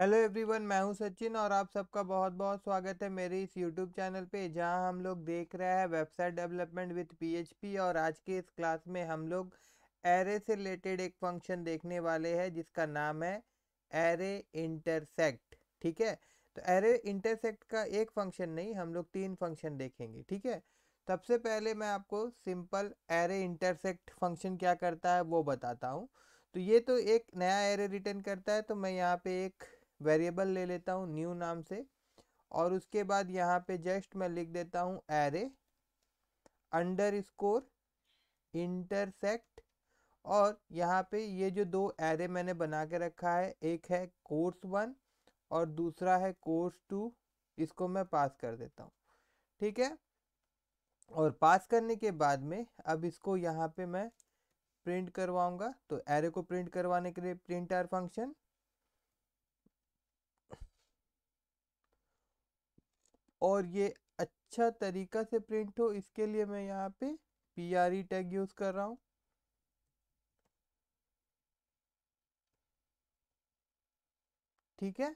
Hello everyone, मैं हूँ सचिन और आप सबका बहुत बहुत स्वागत है मेरे इस यूट्यूब चैनल पे, जहाँ हम लोग देख रहे हैं वेबसाइट डेवलपमेंट विथ पीएचपी और आज के इस क्लास में हम लोग एरे से रिलेटेड एक फ़ंक्शन देखने वाले हैं, जिसका नाम है एरे इंटरसेक्ट, ठीक है? तो एरे इंटरसेक्ट का एक फ़ंक्शन नहीं, हम लोग तीन फ़ंक्शन देखेंगे, ठीक है? सबसे पहले मैं आपको सिंपल एरे इंटरसेक्ट फ़ंक्शन क्या करता है वो बताता हूँ। तो ये तो एक नया एरे रिटर्न करता है तो मैं यहाँ पे एक वेरिएबल ले लेता हूँ न्यू नाम से और उसके बाद यहाँ पे जस्ट मैं लिख देता हूँ एरे अंडर स्कोर इंटरसेक्ट और यहाँ पे ये जो दो एरे मैंने बना के रखा है, एक है कोर्स वन और दूसरा है कोर्स टू इसको मैं पास कर देता हूँ। ठीक है? और पास करने के बाद में अब इसको यहाँ पे मैं प्रिंट करवाऊँगा। तो एरे को प्रिंट करवाने के लिए प्रिंट आर फ़ंक्शन और ये अच्छा तरीका से प्रिंट हो इसके लिए मैं यहाँ पे P R E tag use कर रहा हूँ। ठीक है?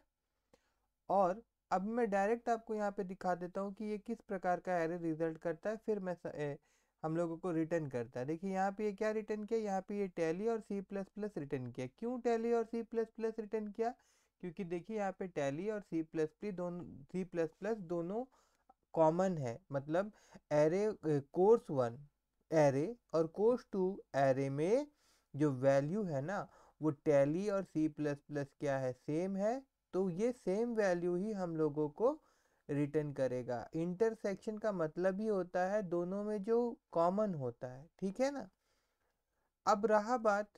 और अब मैं डायरेक्ट आपको यहाँ पे दिखा देता हूँ कि ये किस प्रकार का एरे रिज़ल्ट करता है फिर मैं ए, हम लोगों को रिटर्न करता है। देखिए यहाँ पे ये क्या रिटर्न किया? यहाँ पे ये टैली और सी प्लस प्लस रिटर्न किया। क्यों टैली और सी प्लस प्लस रिटर्न किया? क्योंकि देखिए यहाँ पे टैली और सी प्लस प्लस दोनों सी प्लस प्लस दोनों कॉमन है। मतलब एरे कोर्स वन एरे और कोर्स टू एरे में जो वैल्यू है ना, वो टैली और सी प्लस प्लस क्या है? सेम है। तो ये सेम वैल्यू ही हम लोगों को रिटर्न करेगा। इंटरसेक्शन का मतलब ही होता है दोनों में जो कॉमन होता है। ठीक है ना? अब रहा बात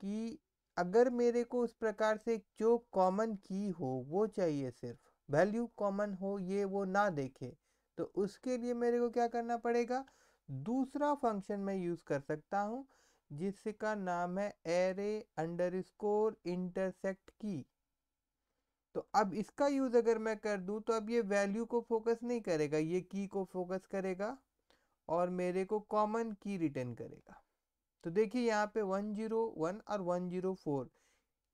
कि अगर मेरे को उस प्रकार से जो कॉमन की हो, वो चाहिए सिर्फ़ वैल्यू कॉमन हो, ये वो ना देखे तो उसके लिए मेरे को क्या करना पड़ेगा? दूसरा फ़ंक्शन मैं यूज़ कर सकता हूँ, जिसका नाम है एरे अंडर स्कोर इंटरसेक्ट की तो अब इसका यूज़ अगर मैं कर दूँ तो अब ये वैल्यू को फोकस नहीं करेगा, ये की को फोकस करेगा और मेरे को कॉमन की रिटर्न करेगा। तो देखिए यहाँ पे 101 और 104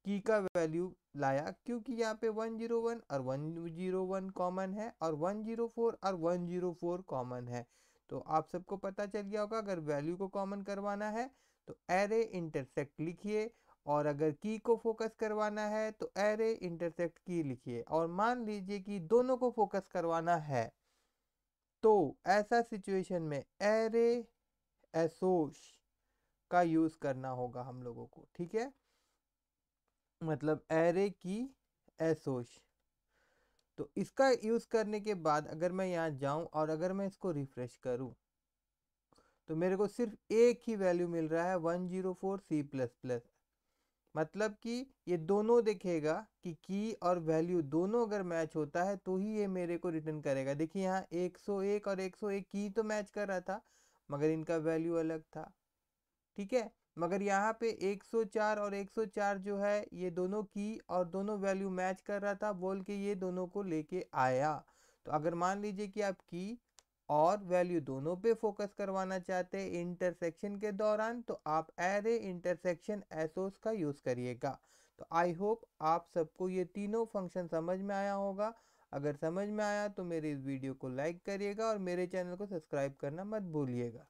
की का वैल्यू लाया क्योंकि यहाँ पे 101 और 101 कॉमन है और 104 और 104 कॉमन है। तो आप सबको पता चल गया होगा, अगर वैल्यू को कॉमन करवाना है तो एरे इंटरसेक्ट लिखिए और अगर की को फोकस करवाना है तो एरे इंटरसेक्ट की लिखिए और मान लीजिए कि दोनों को फोकस करवाना है तो ऐसा सिचुएशन में एरे एसोश का यूज़ करना होगा हम लोगों को, ठीक है? मतलब एरे की एसोश तो इसका यूज़ करने के बाद अगर मैं यहाँ जाऊँ और अगर मैं इसको रिफ्रेश करूँ तो मेरे को सिर्फ़ एक ही वैल्यू मिल रहा है, one zero four C plus plus. मतलब कि ये दोनों देखेगा कि की और वैल्यू दोनों अगर मैच होता है तो ही ये मेरे को रिटर्न करेगा। देखिए यहाँ 101 और 101 की तो मैच कर रहा था, मगर इनका वैल्यू अलग था। ठीक है? मगर यहाँ पे 104 और 104 जो है, ये दोनों की और दोनों वैल्यू मैच कर रहा था, बोल के ये दोनों को लेके आया। तो अगर मान लीजिए कि आप की और वैल्यू दोनों पे फोकस करवाना चाहते हैं इंटरसेक्शन के दौरान तो आप एरे इंटरसेक्शन एसोस का यूज़ करिएगा। तो आई होप आप सबको ये तीनों फ़ंक्शन समझ में आया होगा। अगर समझ में आया तो मेरे इस वीडियो को लाइक करिएगा और मेरे चैनल को सब्सक्राइब करना मत भूलिएगा।